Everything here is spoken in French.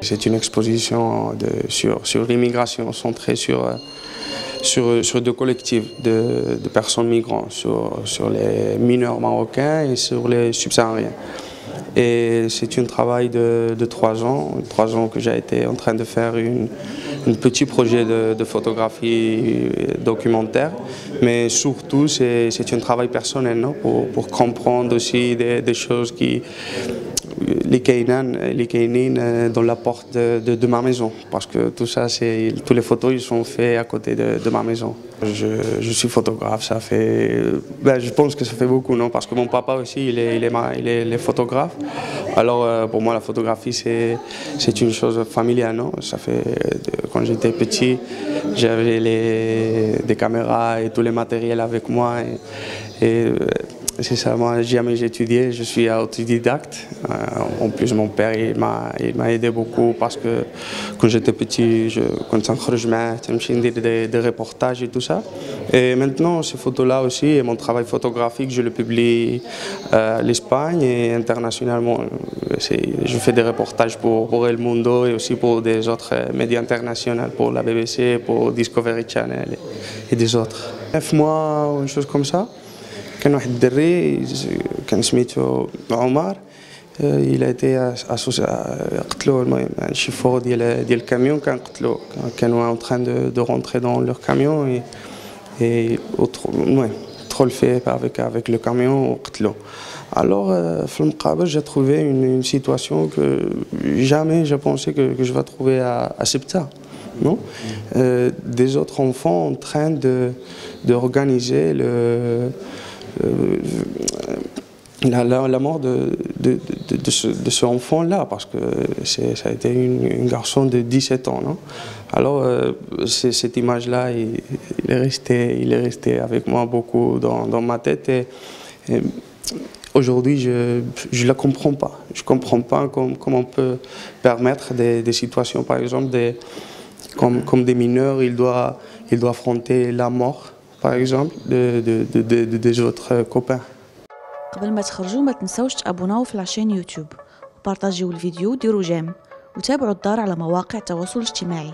C'est une exposition sur, l'immigration centrée sur, euh, sur, sur deux collectifs de, personnes migrantes, sur les mineurs marocains et sur les subsahariens. Et c'est un travail de, trois ans, trois ans que j'ai été en train de faire une, un petit projet de, photographie documentaire, mais surtout c'est un travail personnel non? Pour, comprendre aussi des choses qui, les les Kainines dans la porte de, ma maison. Parce que tout ça, tous les photos, ils sont faits à côté de, ma maison. Je, suis photographe, ça fait, ben, je pense que ça fait beaucoup, non? Parce que mon papa aussi, il est, il est, il est, photographe. Alors, euh, pour moi, la photographie, c'est, une chose familiale, non? Ça fait, quand j'étais petit, j'avais des caméras et tous les matériels avec moi. Et c'est ça, moi jamais étudié, je suis autodidacte. Euh, en plus mon père il m'a aidé beaucoup parce que quand j'étais petit, je, quand je des, des, des reportages et tout ça. Et maintenant ces photos-là aussi, et mon travail photographique, je le publie euh, à l'Espagne et internationalement. Je fais des reportages pour, El Mundo et aussi pour des autres médias internationaux, pour la BBC, pour Discovery Channel et, des autres. Neuf mois une chose comme ça. كان واحد الدري كان سميتو عمر il a été قتلوه المهم شي فوق ديال ديال الكاميون كان قتلوه كانوا en train de, de rentrer dans leur camion et, et المهم trop fait avec avec le camion وقتلوه alors في المقابل j'ai trouvé une, une situation que jamais je pensais que, que je vais trouver à, à Septa non euh, des autres enfants en train de d'organiser le euh, la, la, mort de, de, ce, enfant-là, parce que ça a été un garçon de 17 ans. Non? Alors, euh, cette image-là, il, est resté, il est resté avec moi beaucoup dans, ma tête. Et, aujourd'hui, je ne la comprends pas. Je ne comprends pas comment, on peut permettre des, situations, par exemple, comme, des mineurs, ils doivent, ils doivent affronter la mort par exemple de, de, de, autres copains. قبل ما تخرجوا ما تنسوش تابوناو في لاشين يوتيوب وبارطاجيو الفيديو وديروا جيم وتابعوا الدار على مواقع التواصل الاجتماعي